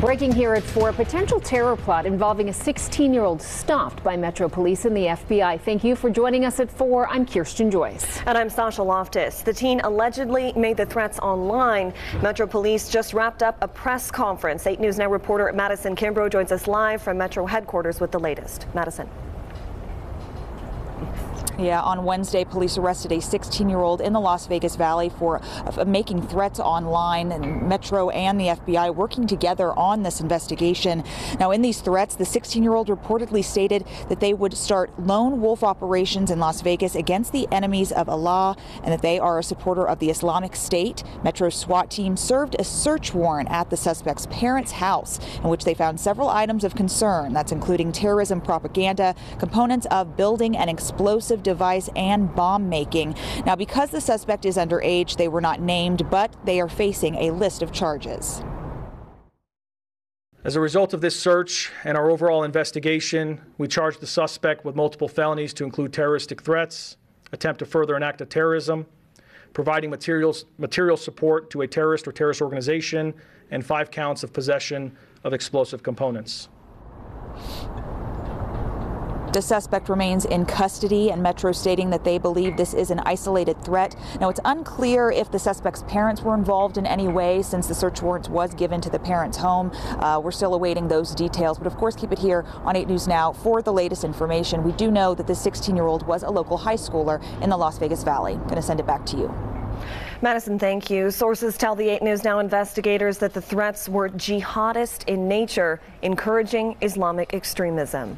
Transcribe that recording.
Breaking here at 4, a potential terror plot involving a 16-year-old stopped by Metro Police and the FBI. Thank you for joining us at 4. I'm Kirsten Joyce. And I'm Sasha Loftus. The teen allegedly made the threats online. Metro Police just wrapped up a press conference. 8 News Now reporter Madison Kimbrough joins us live from Metro headquarters with the latest. Madison. Yeah, on Wednesday, police arrested a 16 year old in the Las Vegas Valley for uh, making threats online, and Metro and the FBI working together on this investigation. Now, in these threats, the 16 year old reportedly stated that they would start lone wolf operations in Las Vegas against the enemies of Allah and that they are a supporter of the Islamic State. Metro's SWAT team served a search warrant at the suspect's parents' house, in which they found several items of concern. That's including terrorism propaganda, components of building and explosive device and bomb making. Now, because the suspect is underage, they were not named, but they are facing a list of charges. As a result of this search and our overall investigation, we charged the suspect with multiple felonies to include terroristic threats, attempt to further an act of terrorism, providing materials, material support to a terrorist or terrorist organization, and five counts of possession of explosive components. The suspect remains in custody, and Metro stating that they believe this is an isolated threat. Now, it's unclear if the suspect's parents were involved in any way since the search warrant was given to the parents' home. Uh, we're still awaiting those details, but of course, keep it here on 8 News Now for the latest information. We do know that the 16 year old was a local high schooler in the Las Vegas Valley. Going to send it back to you. Madison, thank you. Sources tell the 8 News Now investigators that the threats were jihadist in nature, encouraging Islamic extremism.